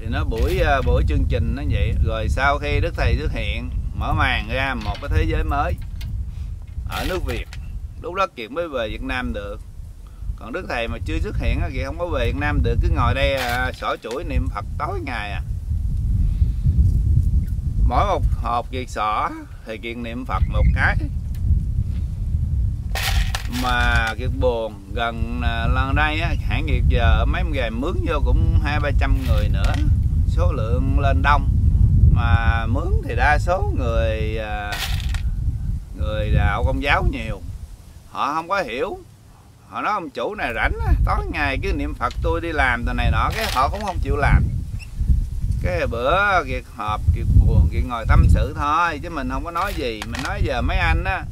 thì nó buổi à, buổi chương trình nó vậy. Rồi sau khi đức thầy xuất hiện mở màn ra một cái thế giới mới ở nước việt lúc đó kiệt mới về việt nam được. Còn đức thầy mà chưa xuất hiện thì không có về việt nam được cứ ngồi đây à, xỏ chuỗi niệm phật tối ngày à. Mỗi một hộp kiệt xỏ thì kiệt niệm phật một cái mà kiệt buồn gần à, lần đây á, hãng kiệt giờ mấy ngày mướn vô cũng hai ba trăm người nữa. Số lượng lên đông. Mà mướn thì đa số người à, người đạo công giáo nhiều. Họ không có hiểu. Họ nói ông chủ này rảnh á, tối ngày cứ niệm phật tôi đi làm tờ này nọ cái họ cũng không chịu làm. Cái bữa kiệt họp kiệt buồn kiệt ngồi tâm sự thôi chứ mình không có nói gì. Mình nói giờ mấy anh á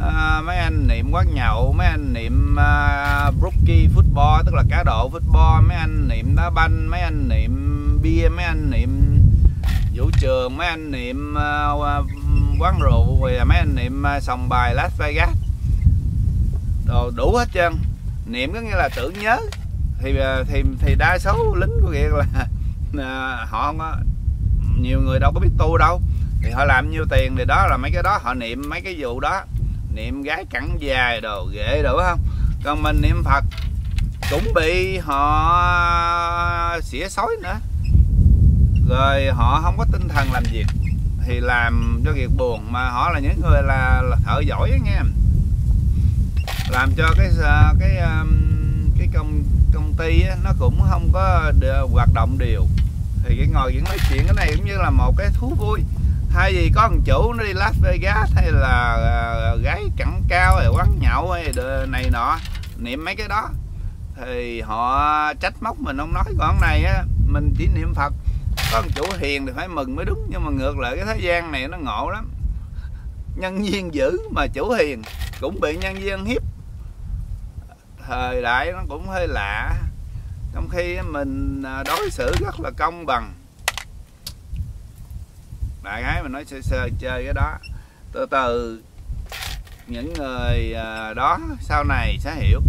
à, mấy anh niệm quán nhậu mấy anh niệm à, uh, rookie football tức là cá độ football mấy anh niệm đá banh mấy anh niệm bia mấy anh niệm vũ trường mấy anh niệm uh, quán rượu rồi mấy anh niệm uh, sòng bài Las Vegas. Đồ đủ hết trơn. Niệm có nghĩa là tưởng nhớ. Thì thì thì đa số lính của kia là à, họ không có nhiều người đâu có biết tu đâu. Thì họ làm nhiêu tiền thì đó là mấy cái đó họ niệm mấy cái vụ đó niệm gái cẳng dài đồ ghệ đủ không? Còn mình niệm phật cũng bị họ xỉa xói nữa. Rồi họ không có tinh thần làm việc thì làm cho việc buồn mà họ là những người là, là thợ giỏi nghe. Làm cho cái ờ, cái ờ, cái công công ty á, nó cũng không có hoạt động đều. Thì cái ngồi những nói chuyện cái này cũng như là một cái thú vui thay vì có thằng chủ nó đi Las Vegas hay là uh, gái cẳng cao hay quán nhậu hay này nọ niệm mấy cái đó thì họ trách móc mình không nói còn này á mình chỉ niệm Phật. Có thằng chủ hiền thì phải mừng mới đúng nhưng mà ngược lại cái thế gian này nó ngộ lắm. Nhân viên dữ mà chủ hiền cũng bị nhân viên hiếp. Thời đại nó cũng hơi lạ trong khi mình à, đối xử rất là công bằng đại gái mình nói sơ sơ chơi cái đó, từ từ, những người à, đó sau này sẽ hiểu.